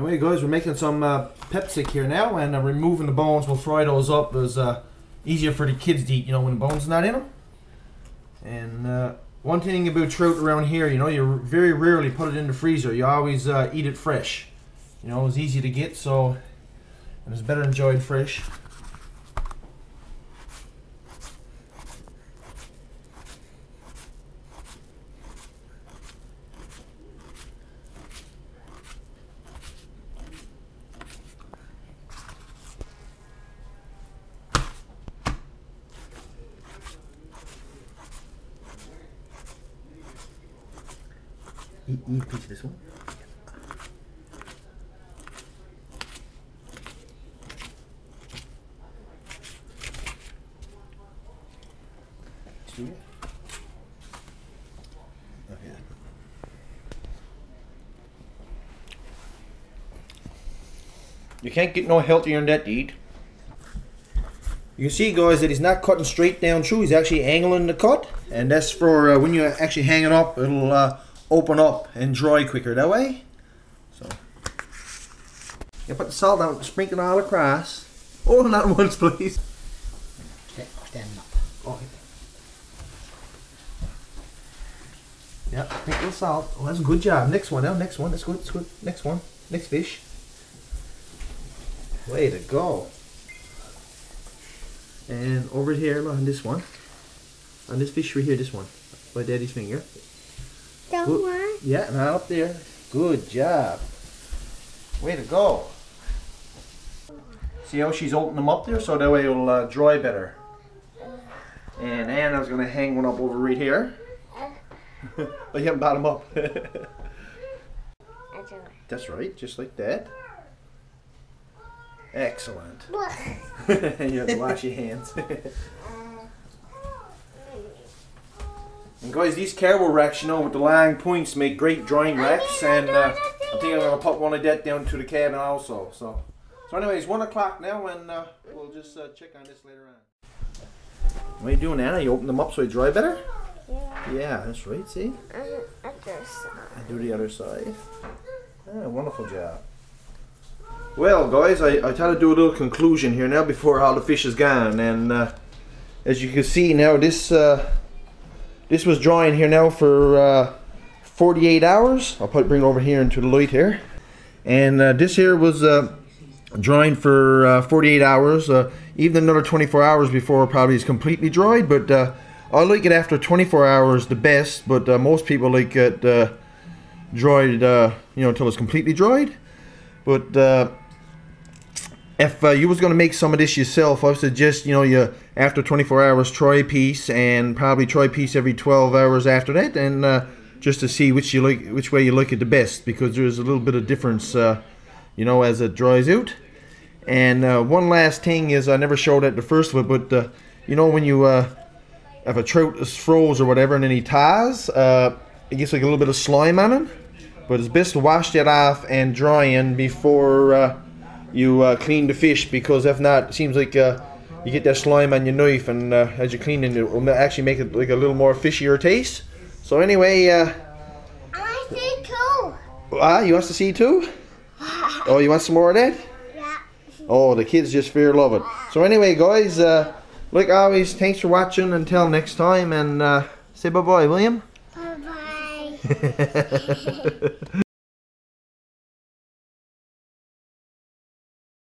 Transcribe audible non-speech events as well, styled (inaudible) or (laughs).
Hey guys, we're making some uh, pitsik here now, and uh, removing the bones. We'll fry those up. It's uh, easier for the kids to eat, you know, when the bones are not in them. And uh, one thing about trout around here, you know, you very rarely put it in the freezer. You always uh, eat it fresh. You know, it's easy to get, so and it's better enjoyed fresh. You can't get no healthier than that to eat. You can see, guys, that he's not cutting straight down through. He's actually angling the cut, and that's for uh, when you actually hang it up. It'll uh, open up and dry quicker that way. So, you put the salt down, sprinkle all across. Oh, not (laughs) once, please. Stand up. Oh. Yeah, sprinkle the salt. Oh, that's a good job. Next one now. Next one. That's good. That's good. Next one. Next fish. Way to go. And over here, on this one. On this fish right here, this one. By daddy's finger. Don't Good. want. Yeah, and up there. Good job. Way to go. See how she's opening them up there so that way it'll uh, dry better. And Anna's going to hang one up over right here. but you haven't bottom up. I do it. That's right, just like that. Excellent. (laughs) You have to wash your hands. (laughs) and guys, these caribou racks, you know, with the long points make great drying racks. And uh, I think I'm going to put one of that down to the cabin also. So, so anyways, one o'clock now, and uh, we'll just uh, check on this later on. What are you doing, Anna? You open them up so they dry better? Yeah. Yeah, that's right. See, On the other side. and do the other side. Ah, wonderful job. Well, guys, I, I try to do a little conclusion here now before all the fish is gone. And uh, as you can see now, this uh, this was drying here now for uh, 48 hours. I'll put bring it over here into the light here. And uh, this here was uh, drying for uh, 48 hours. Uh, even another 24 hours before probably is completely dried. But uh, I like it after 24 hours the best. But most people like it dried, you know, until it's completely dried. But if uh, you was going to make some of this yourself, I would suggest you know you after 24 hours try a piece and probably try a piece every 12 hours after that, and uh, just to see which you like, which way you like it the best, because there's a little bit of difference, uh, you know, as it dries out. And uh, one last thing is I never showed it the first one, but uh, you know when you uh, if a trout is froze or whatever and then he ties, uh, it gets like a little bit of slime on him. But it's best to wash that off and dry in before uh, you uh, clean the fish because if not, it seems like uh, you get that slime on your knife and uh, as you clean it, it will actually make it like a little more fishier taste. So anyway, uh, I see two. ah, you want to see too? (laughs) Oh, you want some more of that? Yeah. Oh, the kids just fear love it. So anyway, guys, uh, like always, thanks for watching. Until next time, and uh, say bye bye, William. Bye bye. (laughs) (laughs)